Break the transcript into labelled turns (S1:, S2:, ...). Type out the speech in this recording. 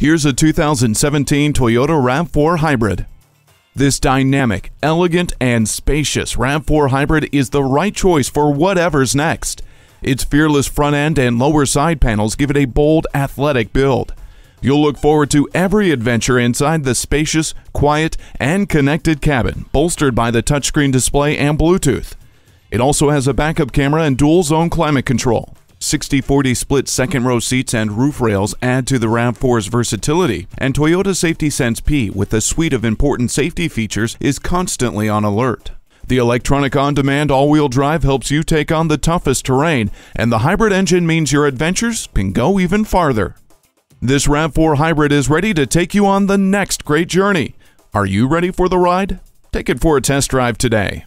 S1: Here's a 2017 Toyota RAV4 Hybrid. This dynamic, elegant, and spacious RAV4 Hybrid is the right choice for whatever's next. Its fearless front end and lower side panels give it a bold, athletic build. You'll look forward to every adventure inside the spacious, quiet, and connected cabin, bolstered by the touchscreen display and Bluetooth. It also has a backup camera and dual zone climate control. 60-40 split second row seats and roof rails add to the RAV4's versatility, and Toyota Safety Sense P with a suite of important safety features is constantly on alert. The electronic on-demand all-wheel drive helps you take on the toughest terrain, and the hybrid engine means your adventures can go even farther. This RAV4 hybrid is ready to take you on the next great journey. Are you ready for the ride? Take it for a test drive today.